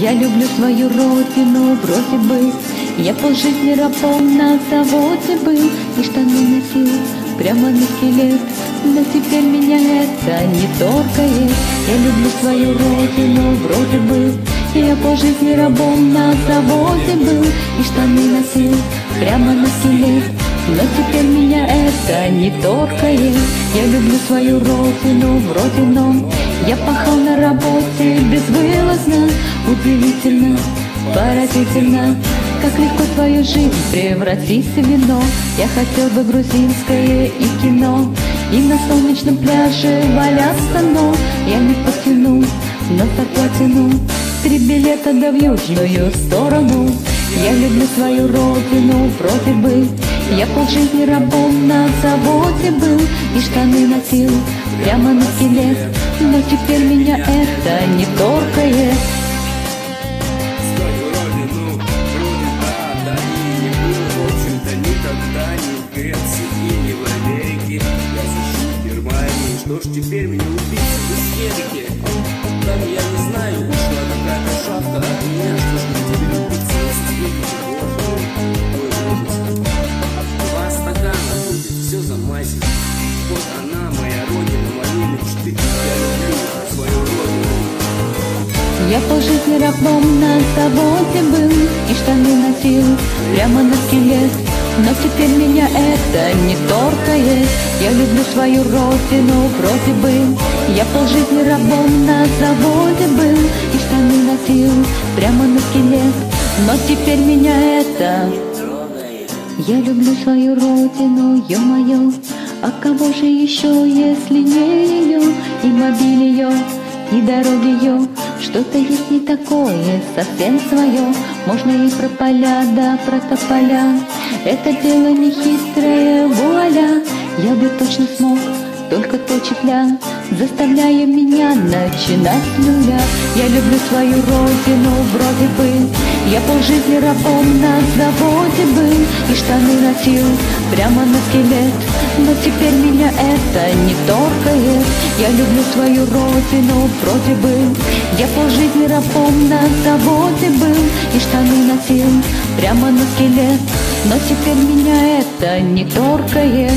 Я люблю свою родину, вроде бы Я полжизни рабом на заводе был. И штаны носил прямо на скелет. Но теперь меня это не торкает. Я люблю свою родину, вроде бы Я полжизни рабом на заводе был. И штаны носил прямо на скелет. Но теперь меня это не торкает. Я люблю свою родину, вроде но Я пахал на работе безвылазно Удивительно, поразительно Как легко твою жизнь превратить в вино. Я хотел бы грузинское и кино И на солнечном пляже валяться, но Я не потяну, но так потяну Три билета да в южную сторону. Я люблю свою родину, вроде бы я полжизни рабом на заводе был И штаны носил прямо на скелет Но теперь меня это не торкает. Что ж теперь меня убить? В истерике? Я полжизни рабом на заводе был И штаны носил прямо на скелет Но теперь меня это не торкает. Я люблю свою родину, вроде бы. Я полжизни рабом на заводе был И штаны носил прямо на скелет Но теперь меня это Я люблю свою родину, ё-моё. А кого же еще, если не ее И мобиль ее, и дороги ее Что-то есть не такое, совсем свое Можно и про поля, да про тополя. Это дело не хитрое, вуаля. Я бы точно смог, только точит ля Заставляя меня начинать с нуля. Я люблю свою родину, вроде бы. Я полжизни рабом на заводе был. И штаны носил прямо на скелет. Но теперь меня это не торкает. Я люблю свою родину, вроде бы. Я полжизни рабом на заводе был. И штаны носил прямо на скелет. Но теперь меня это не торкает